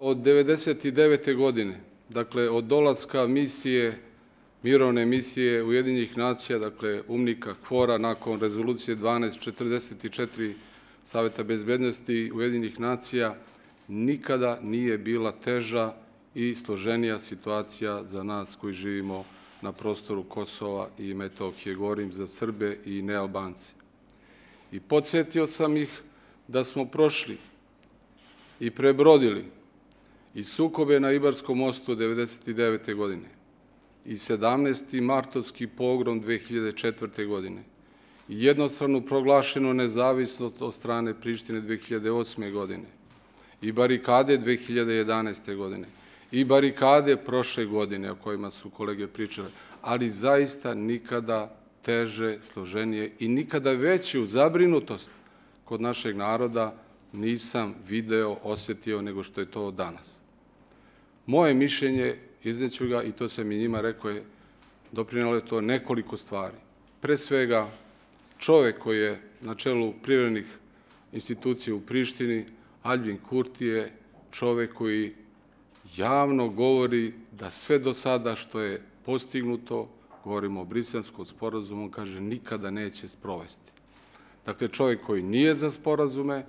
Od 99. godine, dakle od dolaska misije, mirovne misije Ujedinjih nacija, dakle umnika Kvora nakon rezolucije 1244 Saveta bezbednosti Ujedinjih nacija, nikada nije bila teža i složenija situacija za nas koji živimo na prostoru Kosova i Metohije, govorim za Srbe i nealbance. I podsjetio sam ih da smo prošli i prebrodili i sukobe na Ibarskom mostu 1999. godine i 17. martovski pogrom 2004. godine i jednostranu proglašenu nezavisnost od strane Prištine 2008. godine i barikade 2011. godine i barikade prošle godine o kojima su kolege pričale, ali zaista nikada teže, složenije i nikada veću zabrinutost kod našeg naroda nisam video, osjetio nego što je to danas. Moje mišljenje, izneću ga i to sam i njima rekao je, doprinalo je to nekoliko stvari. Pre svega, čovek koji je na čelu privrednih institucija u Prištini, Albin Kurti je čovek koji javno govori da sve do sada što je postignuto, govorimo o brisanskom sporazumu, on kaže nikada neće sprovesti. Dakle, čovjek koji nije za sporazume,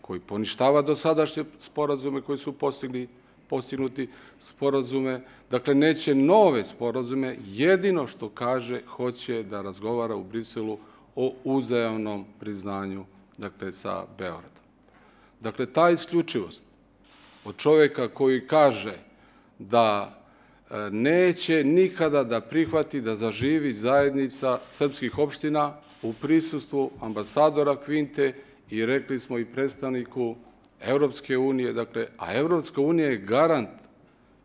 koji poništava do sadašnje sporazume koji su postigli, postignuti sporazume, dakle, neće nove sporazume, jedino što kaže, hoće da razgovara u Briselu o uzajavnom priznanju, dakle, sa Beogradom. Dakle, ta isključivost od čoveka koji kaže da e, neće nikada da prihvati da zaživi zajednica srpskih opština u prisustvu ambasadora Kvinte i rekli smo i predstavniku Evropske unije, dakle, a Evropska unija je garant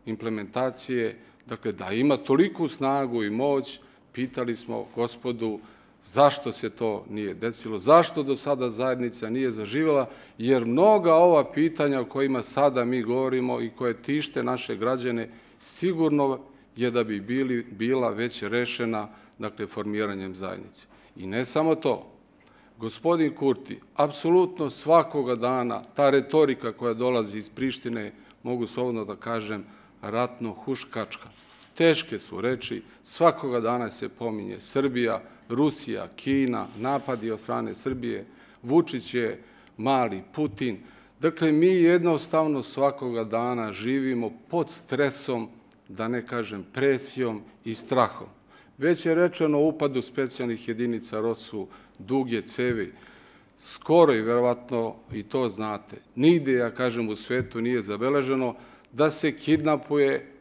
implementacije, dakle, da ima toliku snagu i moć, pitali smo gospodu zašto se to nije desilo, zašto do sada zajednica nije zaživjela, jer mnoga ova pitanja o kojima sada mi govorimo i koje tište naše građane, sigurno je da bi bili, bila već rešena dakle, formiranjem zajednice. I ne samo to, gospodin Kurti, apsolutno svakoga dana, ta retorika koja dolazi iz Prištine, mogu slobodno da kažem, ratno huškačka. Teške su reči, svakoga dana se pominje Srbija, Rusija, Kina, napadi od strane Srbije, Vučić je mali Putin. Dakle, mi jednostavno svakoga dana živimo pod stresom, da ne kažem presijom i strahom. Već je rečeno o upadu specijalnih jedinica ROSU, duge cevi, skoro i verovatno i to znate. Nigde, ja kažem, u svetu nije zabeleženo da se kidnapuje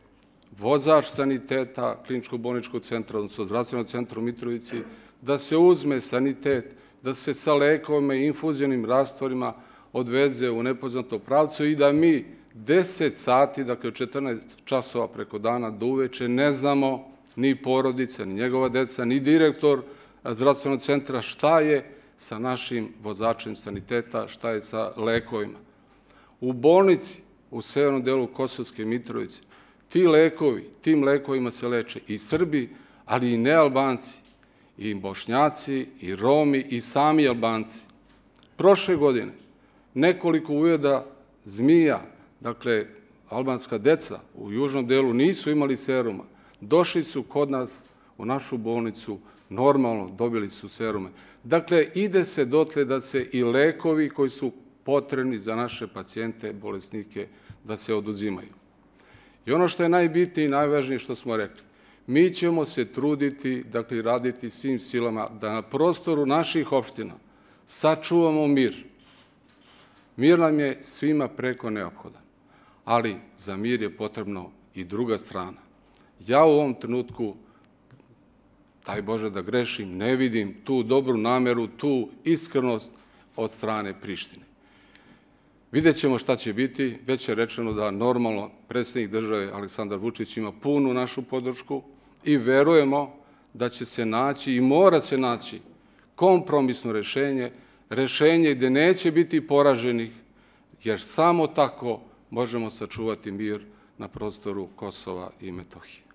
vozač saniteta kliničko-bolničkog centra, odnosno zdravstvenog centra u Mitrovici, da se uzme sanitet, da se sa lekovima i infuzionim rastvorima odveze u nepoznato pravcu i da mi 10 sati, dakle 14 časova preko dana do uveče, ne znamo ni porodica, ni njegova deca, ni direktor zdravstvenog centra šta je sa našim vozačem saniteta, šta je sa lekovima. U bolnici, u severnom delu Kosovske Mitrovice, ti lekovi, tim lekovima se leče i Srbi, ali i nealbanci, i bošnjaci, i romi, i sami albanci. Prošle godine nekoliko ujeda zmija, dakle, albanska deca u južnom delu nisu imali seruma. Došli su kod nas u našu bolnicu, normalno dobili su serume. Dakle, ide se dotle da se i lekovi koji su potrebni za naše pacijente, bolesnike, da se oduzimaju. I ono što je najbitnije i najvažnije što smo rekli, mi ćemo se truditi, dakle, raditi svim silama da na prostoru naših opština sačuvamo mir. Mir nam je svima preko neophodan, ali za mir je potrebno i druga strana. Ja u ovom trenutku, daj Bože da grešim, ne vidim tu dobru nameru, tu iskrenost od strane Prištine. Vidjet ćemo šta će biti, već je rečeno da normalno predsednik države Aleksandar Vučić ima punu našu podršku i verujemo da će se naći i mora se naći kompromisno rešenje, rešenje gde neće biti poraženih, jer samo tako možemo sačuvati mir na prostoru Kosova i Metohije.